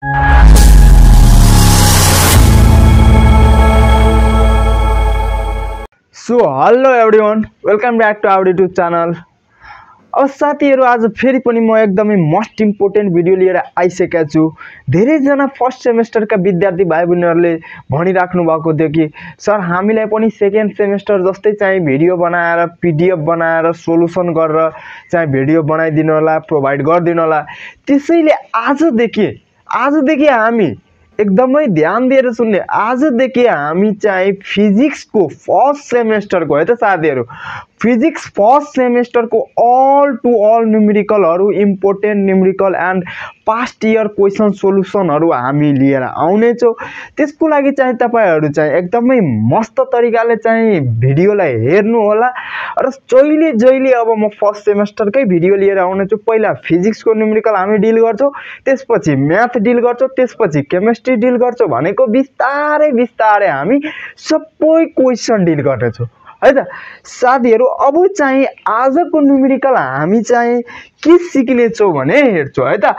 So hello everyone welcome back to our YouTube channel अब साथीहरू आज फेरि पनि म एकदमै मोस्ट इम्पोर्टेन्ट भिडियो लिएर आइसकेका छु। धेरैजना फर्स्ट सेमेस्टरका विद्यार्थी भाइ बहिनीहरूले भनिराख्नु भएको थियो कि सर हामीलाई पनि सेकेन्ड सेमेस्टर जस्तै चाहिँ भिडियो बनाएर पिडिएफ बनाएर सोल्युसन गरेर चाहिँ भिडियो बनाइदिनु होला प्रोभाइड गरिदिनु होला। त्यसैले आजदेखि आजदेखि हामी एकदमै ध्यान दिएर सुन्ने। आजदेखि हामी चाहिँ फिजिक्सको फर्स्ट सेमेस्टरको है त साथीहरू फिजिक्स फर्स्ट सेमेस्टरको all to all न्युमेरिकलहरू important numerical and past year question सोल्युसनहरू हामी लिएर आउनेछौँ। त्यसको लागि चाहिँ तपाईँहरू चाहिँ एकदमै मस्त तरिकाले चाहिँ भिडियोलाई हेर्नु होला र जहिले जहिले अब म फर्स्ट सेमेस्टरकै भिडियो लिएर आउनेछु पहिला फिजिक्सको न्युमेरिकल हामी डिल गर्छौँ त्यसपछि म्याथ डिल गर्छौँ त्यसपछि केमिस्ट्री डिल गर्छौँ भनेको बिस्तारै बिस्तारै हामी सबै क्वेसन डिल गर्नेछौँ। है त? साथीहरू अब चाहिँ आजको न्युमेरिकल हामी चाहिँ के सिक्नेछौँ भने हेर्छौँ है त?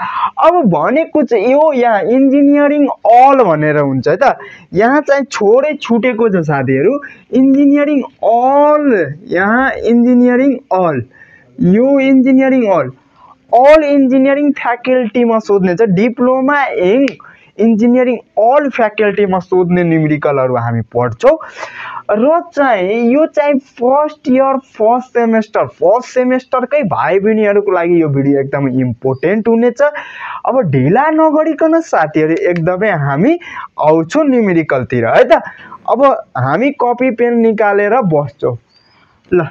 अब भनेको चाहिँ यो यहाँ इन्जिनियरिङ अल भनेर हुन्छ है त? यहाँ चाहिँ छोडै छुटेको छ साथीहरू। इन्जिनियरिङ अल यहाँ इन्जिनियरिङ अल यो इन्जिनियरिङ अल अल इन्जिनियरिङ फ्याकल्टीमा सोध्ने छ डिप्लोमा इन इन्जिनियरिङ अल फ्याकल्टीमा सोध्ने न्युमेरिकलहरू हामी पढ्छौँ। र चाहिँ यो चाहिँ first year first semester first सेमेस्टरकै भाइ बहिनीहरूको लागि यो भिडियो एकदमै इम्पोर्टेन्ट हुनेछ। अब ढिला नगरिकन साथीहरू एकदमै हामी आउँछौँ न्युमेरिकलतिर है त? अब हामी कपी पेन निकालेर बस्छौँ। ल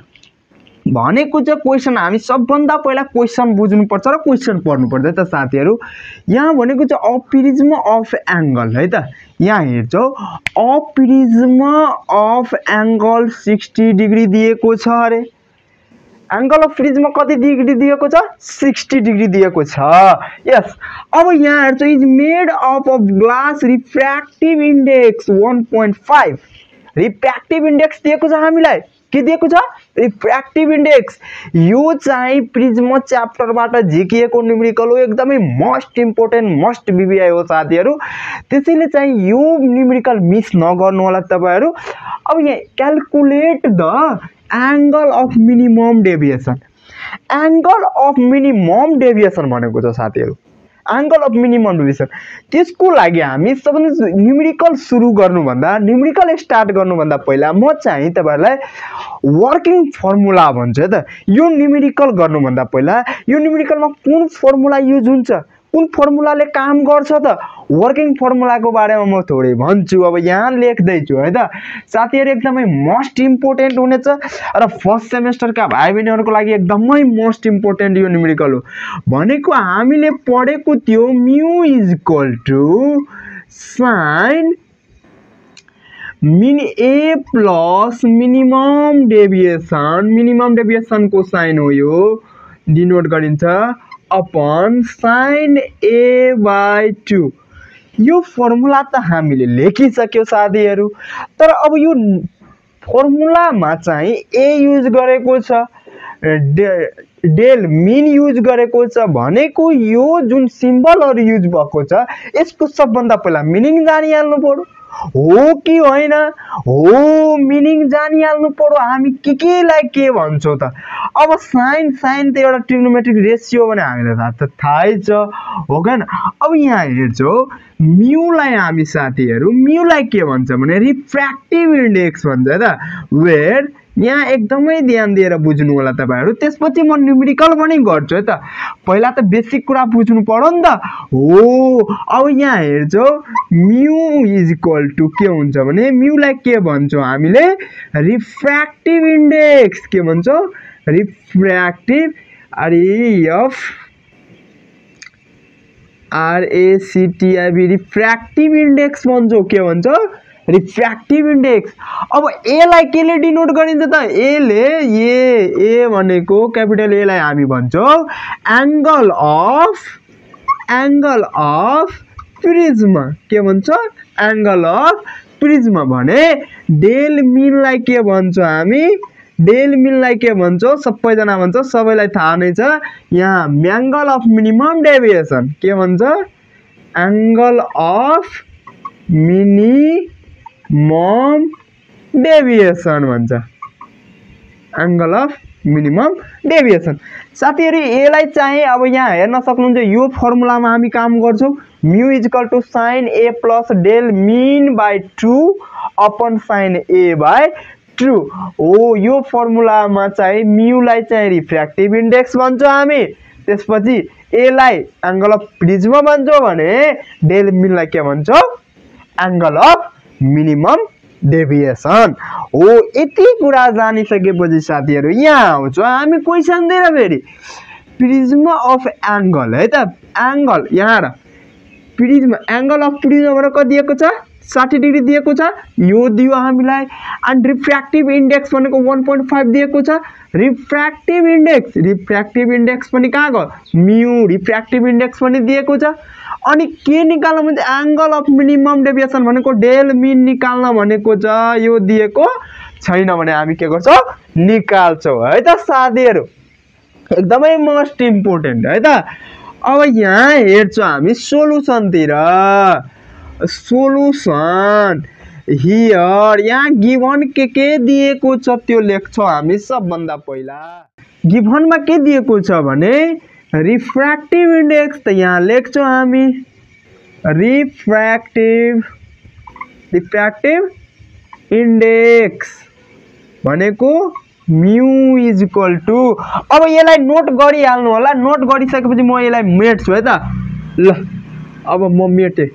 भनेको चाहिँ क्वेसन हामी सबभन्दा पहिला क्वेसन बुझ्नुपर्छ र क्वेसन पढ्नुपर्छ है त साथीहरू। यहाँ भनेको चाहिँ अ प्रिज्म अफ एङ्गल है त। यहाँ हेर्छौ a prism of angle sixty degree दिएको छ अरे। एङ्गल अफ प्रिज्म कति डिग्री दिएको छ? सिक्सटी डिग्री दिएको छ। यस अब यहाँ हेर्छौ is made of glass refractive index one point five refractive index दिएको छ हामीलाई। के दिएको छ रिफ्र्याक्टिभ इन्डेक्स यो चाहिँ प्रिज्म च्याप्टरबाट झिकिएको न्युमेरिकल हो एकदमै मोस्ट इम्पोर्टेन्ट मस्ट बिबिआई हो साथीहरू त्यसैले चाहिँ यो न्युमेरिकल मिस नगर्नु होला तपाईँहरू अब यहाँ calculate the angle of minimum deviation angle of minimum deviation भनेको छ साथीहरू एङ्गल अफ मिनिमम डिभिजन त्यसको लागि हामी सबभन्दा न्युमेरिकल सुरु गर्नुभन्दा न्युमेरिकल स्टार्ट गर्नुभन्दा पहिला म चाहिँ तपाईँहरूलाई वर्किङ फर्मुला भन्छु है त यो न्युमेरिकल गर्नुभन्दा पहिला यो न्युमेरिकलमा कुन फर्मुला युज हुन्छ? कुन फर्मुलाले काम गर्छ त। वर्किङ फर्मुलाको बारेमा म थोरै भन्छु अब यहाँ लेख्दैछु है त। साथीहरू एकदमै मोस्ट इम्पोर्टेन्ट हुनेछ र फर्स्ट सेमेस्टरका भाइ बहिनीहरूको लागि एकदमै मोस्ट इम्पोर्टेन्ट यो न्युमेरिकल हो। भनेको हामीले पढेको थियो mu is equal to sine min A plus minimum deviation minimum डेभिएसनको sine हो यो। डिनोट गरिन्छ। Upon sine A by two यो फर्मुला त हामीले लेखिसक्यो साथीहरू तर अब यो फर्मुलामा चाहिँ ए युज गरेको छ डेल मिन युज गरेको छ भनेको यो जुन सिम्बलहरू युज भएको छ यसको सबभन्दा पहिला मिनिङ जानिहाल्नु पऱ्यो हो कि होइन? हो मिनिङ जानिहाल्नु पऱ्यो। हामी के केलाई के भन्छौँ त? अब साइन साइन त एउटा ट्रिग्नोमेट्रिक रेसियो भने हामीलाई थाहा त थाहै छ। हो कि अब यहाँ हेर्छौँ म्युलाई हामी साथीहरू म्युलाई के भन्छ भने रिफ्र्याक्टिभ इन्डेक्स भन्छ त। वेयर यहाँ एकदमै ध्यान दिएर बुझ्नु होला तपाईँहरू। त्यसपछि म न्युमेरिकल पनि गर्छु है त। पहिला त बेसिक कुरा बुझ्नु पऱ्यो नि त। हो अब यहाँ हेर्छौ। म्यु इज इक्वल टु के हुन्छ भने म्युलाई के भन्छौँ हामीले? रिफ्र्याक्टिभ इन्डेक्स के भन्छौँ? रिफ्र्याक्टिभ आरएफ आरएसिटिआइबी रिफ्र्याक्टिभ इन्डेक्स भन्छौँ। के भन्छ? रिफ्र्याक्टिभ इन्डेक्स अब एलाई केले डिनोट गरिन्छ त एले ए ए भनेको क्यापिटल एलाई हामी भन्छौँ angle of angle of prism के भन्छ? एङ्गल अफ प्रिज्म भने डेल मिनलाई के भन्छौँ हामी? डेल मिनलाई के भन्छौँ? सबैजना भन्छ सबैलाई थाहा नै छ। यहाँ म्याङ्गल अफ मिनिमम डेभिएसन के भन्छ? एङ्गल अफ मिनिमम डेभिएसन भन्छ। एङ्गल अफ मिनिमम डेभिएसन साथीहरू यसलाई चाहिँ अब यहाँ हेर्न सक्नुहुन्छ यो फर्मुलामा हामी काम गर्छौँ। Mu is equal to sine A plus del min by two upon sine A by two हो यो फर्मुलामा चाहिँ म्युलाई चाहिँ रिफ्र्याक्टिभ इन्डेक्स भन्छौँ हामी। त्यसपछि एलाई एङ्गल अफ प्रिज्म भन्छौँ भने डेल मिनलाई के भन्छौँ? Angle of minimum deviation. हो यति कुरा जानिसकेपछि साथीहरू यहाँ आउँछ। हामी क्वेसन दिएर फेरि। प्रिज्म अफ एङ्गल है त? एङ्गल यहाँ र। प्रिज्म एङ्गल अफ प्रिज्मबाट कति दिएको छ साठी डिग्री दिएको छ। यो दियो हामीलाई एन्ड रिफ्र्याक्टिभ इन्डेक्स भनेको वान पोइन्ट फाइभ दिएको छ। रिफ्र्याक्टिभ इन्डेक्स रिफ्र्याक्टिभ इन्डेक्स पनि कहाँ गयो? म्यु रिफ्र्याक्टिभ इन्डेक्स पनि दिएको छ। अनि के निकाल्नु भने एङ्गल अफ मिनिमम डेभिएसन भनेको डेल मिन निकाल्न भनेको छ यो दिएको छैन भने हामी के गर्छौँ? निकाल्छौँ है त साथीहरू। एकदमै मोस्ट इम्पोर्टेन्ट है त। अब यहाँ हेर्छौँ हामी सोलुसनतिर सोलुसन हियर यहाँ गिभन के के दिएको छ त्यो लेख्छौँ हामी सबभन्दा पहिला गिभनमा के दिएको छ भने रिफ्र्याक्टिभ इन्डेक्स त यहाँ लेख्छौँ हामी रिफ्र्याक्टिभ रिफ्र्याक्टिभ इन्डेक्स भनेको म्यु इज इक्वल टु अब यसलाई नोट गरिहाल्नु होला। नोट गरिसकेपछि म यसलाई मेट्छु है त। ल अब म मेटेँ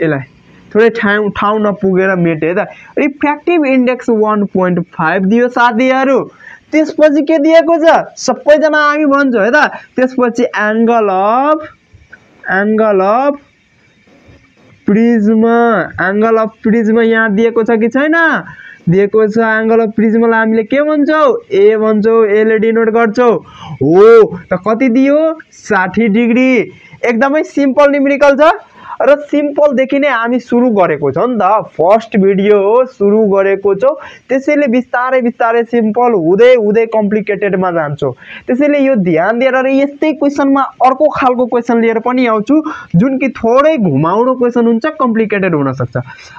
यसलाई। थोरै ठाउँ ठाउँ नपुगेर मेटेँ है त। Refractive index one point five दियो साथीहरू। त्यसपछि के दिएको छ? सबैजना हामी भन्छौँ है त। त्यसपछि angle of angle of prism angle of prism यहाँ दिएको छ कि छैन? दिएको छ एङ्गल अफ प्रिज्मलाई हामीले के भन्छौँ? ए भन्छौँ एले डिनोट गर्छौँ। हो त कति दियो? साठी डिग्री। एकदमै सिम्पल निम्रिकल छ। र सिम्पलदेखि नै हामी सुरु गरेको छौँ नि त। फर्स्ट भिडियो हो सुरु गरेको छौँ। त्यसैले बिस्तारै बिस्तारै सिम्पल हुँदै हुँदै कम्प्लिकेटेडमा जान्छौँ। त्यसैले यो ध्यान दिएर र यस्तै क्वेसनमा अर्को खालको क्वेसन लिएर पनि आउँछु। जुन कि थोरै घुमाउरो क्वेसन हुन्छ कम्प्लिकेटेड हुनसक्छ।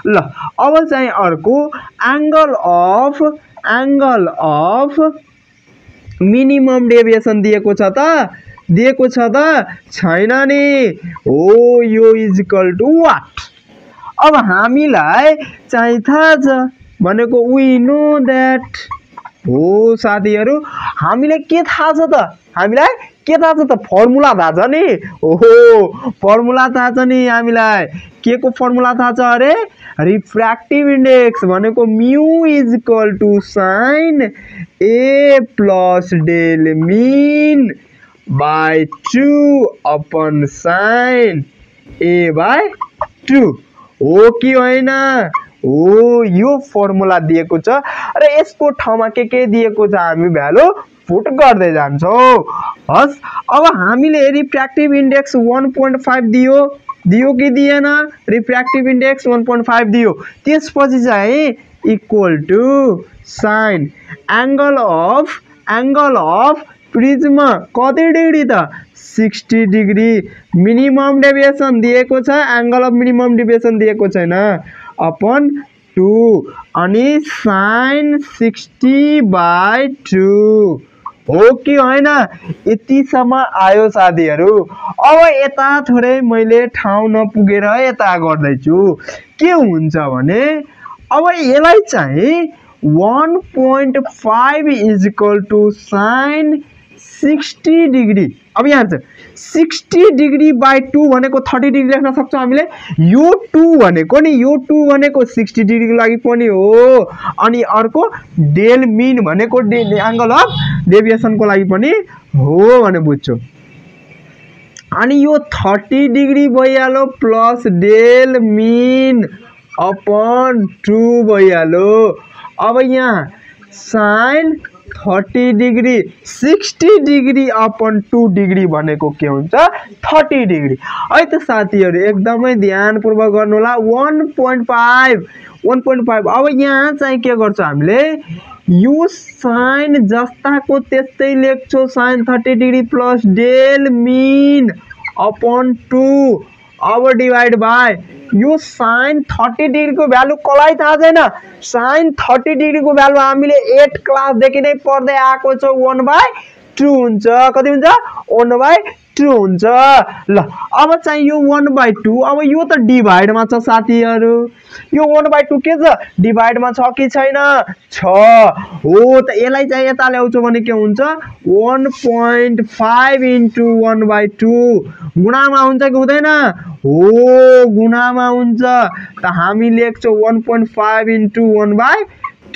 ल अब चाहिँ अर्को angle of angle of minimum deviation दिएको छ त। दिएको छ त छैन नि। हो यो इजिकल टु वाट अब हामीलाई चाहिँ थाहा छ। भनेको वी नो द्याट हो साथीहरू हामीलाई के थाहा छ त? हामीलाई के थाहा छ त? फर्मुला थाहा छ नि। ओहो फर्मुला थाहा छ नि हामीलाई। के को फर्मुला थाहा छ? अरे रिफ्र्याक्टिभ इन्डेक्स भनेको mu is equal to sine A plus del min by two upon sine A by two हो कि होइन? हो यो फर्मुला दिएको छ। र यसको ठाउँमा के के दिएको छ हामी भ्यालु पुट गर्दै जान्छौँ। हस् अब हामीले refractive index one point five दियो। दियो कि दिएन? Refractive index one point five दियो। त्यसपछि चाहिँ equal to sine angle of angle of prism कति डिग्री त? सिक्सटी डिग्री मिनिमम डेभिएसन दिएको छ एङ्गल अफ मिनिमम डेभिएसन दिएको छैन। अपन टु अनि साइन सिक्सटी बाई टू। हो कि होइन? यतिसम्म आयो साथीहरू। अब यता थोरै मैले ठाउँ नपुगेर यता गर्दैछु। के हुन्छ भने अब यसलाई चाहिँ one point five is equal to sine sixty degree. अब यहाँ छ सिक्सटी डिग्री बाई टू भनेको थर्टी डिग्री लेख्न सक्छौँ हामीले यो टू भनेको नि यो टू भनेको सिक्सटी डिग्रीको लागि पनि हो अनि अर्को डेल मिन भनेको डे एङ्गल अफ डेभिएसनको लागि पनि हो भने बुझ्छु। अनि यो थर्टी डिग्री भइहाल्यो plus del min upon two भइहाल्यो। अब यहाँ sine thirty degree sixty degree upon two degree भनेको के हुन्छ? Thirty degree. है त साथीहरू एकदमै ध्यानपूर्वक गर्नु होला one point five one point five अब यहाँ चाहिँ के गर्छौँ हामीले? यो साइन जस्ताको त्यस्तै लेख्छौँ। Sine thirty degree plus del min upon two अब डिभाइड बाई यो साइन थर्टी डिग्रीको भ्यालु कसलाई थाहा छैन साइन थर्टी डिग्रीको भ्यालु हामीले एट क्लासदेखि नै पढ्दै आएको छ वान बाई टू हुन्छ कति हुन्छ वान बाई टू हुन्छ। ल अब चाहिँ यो वान बाई टू अब यो त डिभाइडमा छ साथीहरू। यो वान बाई टू के छ? डिभाइडमा छ कि छैन? छ। हो त यसलाई चाहिँ यता ल्याउँछु भने के हुन्छ? One point five into one by two गुणामा हुन्छ कि हुँदैन? हो गुणामा हुन्छ। त हामी लेख्छौँ one point five into one by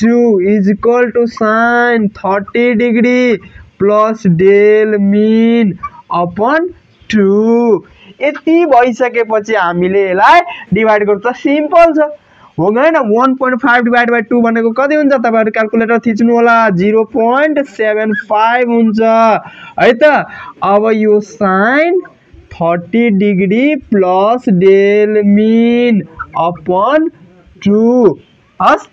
two is equal to sine thirty degree plus del min upon two यति भइसकेपछि हामीले यसलाई डिभाइड गर्छ सिम्पल छ। हो होइन one point five divide by two भनेको कति हुन्छ? तपाईँहरू क्यालकुलेटर थिच्नु होला। जिरो पोइन्ट सेभेन फाइभ हुन्छ। है त? अब यो sine thirty degree plus del min upon two हस्?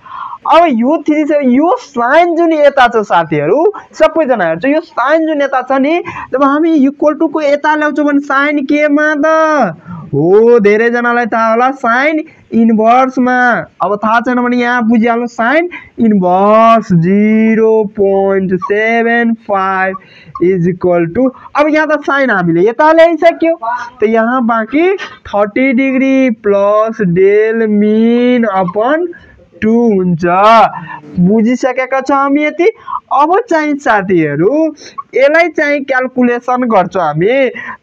अब यो थिच यो साइन जुन यता छ साथीहरू सबैजना हेर्छ यो साइन जुन यता छ नि जब हामी इक्वल टुको यता ल्याउँछौँ भने साइन केमा त? हो धेरैजनालाई थाहा होला साइन इन्भर्समा। अब थाहा छैन भने यहाँ बुझिहाल्नु sine inverse zero point seven five is equal to अब यहाँ त साइन हामीले यता ल्याइसक्यो। त यहाँ बाँकी thirty degree plus del min upon two हुन्छ। बुझिसकेका छौँ हामी यति? अब चाहिँ साथीहरू यसलाई चाहिँ क्यालकुलेसन गर्छौँ हामी।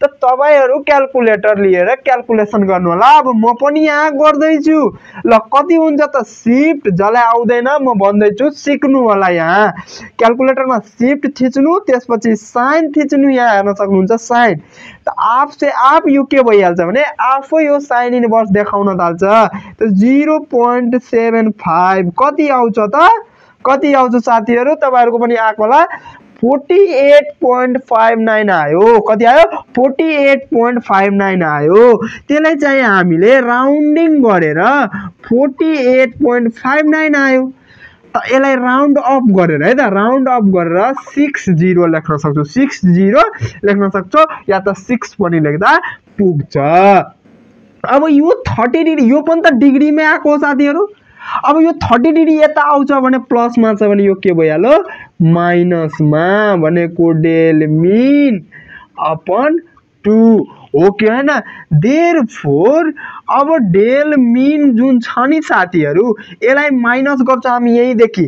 त तपाईँहरू क्यालकुलेटर लिएर क्यालकुलेसन गर्नु होला। अब म पनि यहाँ गर्दैछु। ल कति हुन्छ त सिफ्ट जसलाई आउँदैन म भन्दैछु सिक्नु होला यहाँ। क्यालकुलेटरमा सिफ्ट थिच्नु त्यसपछि साइन थिच्नु यहाँ हेर्न सक्नुहुन्छ साइन। त आफ से आफ यो के भइहाल्छ भने आफै यो साइन इन्भर्स देखाउन थाल्छ। त जिरो पोइन्ट सेभेन फाइभ कति आउँछ त? कति आउँछ साथीहरू? तपाईँहरूको पनि आएको होला। Forty eight point five nine आयो। कति आयो? Forty eight point five nine आयो। त्यसलाई चाहिँ हामीले राउन्डिङ गरेर forty eight point five nine आयो। त यसलाई राउन्ड अफ गरेर है त राउन्ड अफ गरेर सिक्स जिरो लेख्न सक्छौँ। सिक्स जिरो लेख्न सक्छौँ या त सिक्स पनि लेख्दा पुग्छ। अब यो थर्टी डिग्री यो पनि त डिग्रीमै आएको हो साथीहरू। अब यो थर्टी डिग्री यता आउँछ भने प्लसमा छ भने यो के भइहाल्यो? माइनसमा भनेको डेल मिन अपन टू। हो कि होइन? देयर फोर अब डेल मिन जुन छ नि साथीहरू यसलाई माइनस गर्छ हामी यहीँदेखि।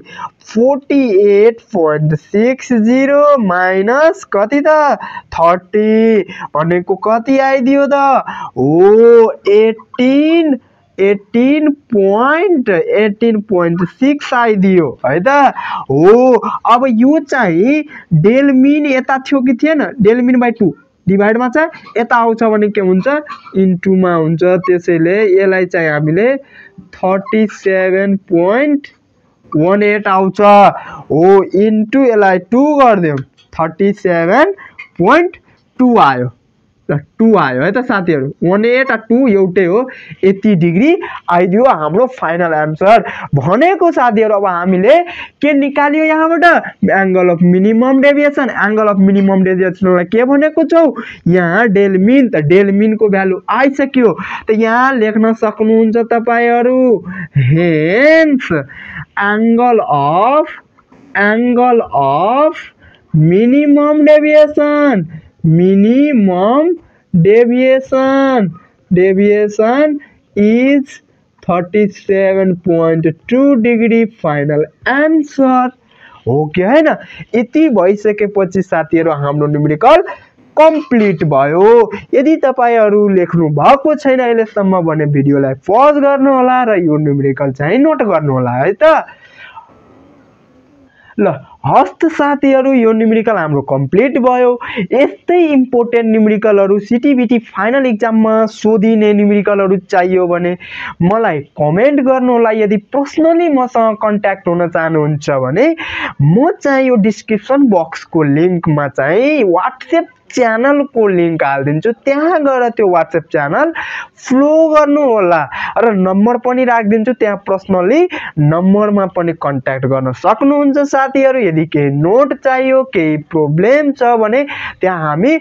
Forty eight point six zero minus कति त? थर्टी भनेको कति आइदियो त? हो eighteen eighteen point eighteen point six आइदियो है त? हो अब यो चाहिँ डेलमिन यता थियो कि थिएन? डेलमिन बाई टू डिभाइडमा चाहिँ यता आउँछ भने के हुन्छ? इन्टुमा हुन्छ। त्यसैले यसलाई चाहिँ हामीले thirty seven point one eight आउँछ। हो इन्टु यसलाई टू गरिदिउँ थर्टी सेभेन पोइन्ट टू आयो। टू आयो है त साथीहरू। वान एट टू एउटै हो। यति डिग्री आइदियो हाम्रो फाइनल एन्सर भनेको साथीहरू अब हामीले के निकाल्यो यहाँबाट? Angle of minimum deviation angle of minimum डेभिएसनलाई के भनेको छौ? यहाँ डेलमिन त डेलमिनको भ्यालु आइसक्यो। त यहाँ लेख्न सक्नुहुन्छ तपाईँहरू। Hence angle of angle of minimum deviation minimum deviation. Deviation is 37.2 degree final answer हो कि होइन? यति भइसकेपछि साथीहरू हाम्रो न्युमेरिकल कम्प्लिट भयो। यदि तपाईँहरू लेख्नु भएको छैन अहिलेसम्म भने भिडियोलाई पज गर्नुहोला र यो न्युमेरिकल चाहिँ नोट गर्नुहोला है त? ल हस्त साथीहरू यो न्युमेरिकल हाम्रो कम्प्लिट भयो। यस्तै इम्पोर्टेन्ट न्युमेरिकलहरू सिटिबिटी फाइनल इक्जाममा सोधिने न्युमेरिकलहरू चाहियो भने मलाई कमेन्ट गर्नुहोला यदि पर्सनली मसँग कन्ट्याक्ट हुन चाहनुहुन्छ भने म चाहिँ यो डिस्क्रिप्सन बक्सको लिङ्कमा चाहिँ वाट्सएप च्यानलको लिङ्क हालिदिन्छु त्यहाँ गएर त्यो वाट्सएप च्यानल फ्लो गर्नु होला। र नम्बर पनि राखिदिन्छु त्यहाँ पर्सनली नम्बरमा पनि कन्ट्याक्ट गर्न सक्नुहुन्छ साथीहरू। यदि केही नोट चाहियो केही प्रब्लम छ भने त्यहाँ हामी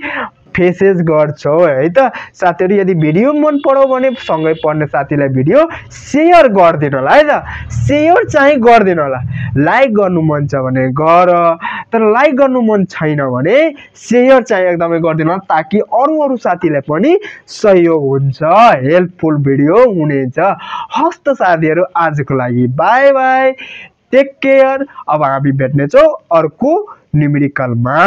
फेसेस गर्छौ है? त? साथीहरू यदि भिडियो मन पराउ भने सँगै पढ्ने साथीलाई भिडियो सेयर गरिदिनु होला है त? सेयर चाहिँ गरिदिनु होला। लाइक गर्नु मन छ भने गर तर लाइक गर्नु मन छैन भने सेयर चाहिँ एकदमै गरिदिनु होला ताकि अरू अरू साथीलाई पनि सहयोग हुन्छ हेल्पफुल भिडियो हुनेछ। हस् त साथीहरू आजको लागि बाई बाई टेक केयर अब हामी भेट्नेछौँ अर्को न्युमेरिकलमा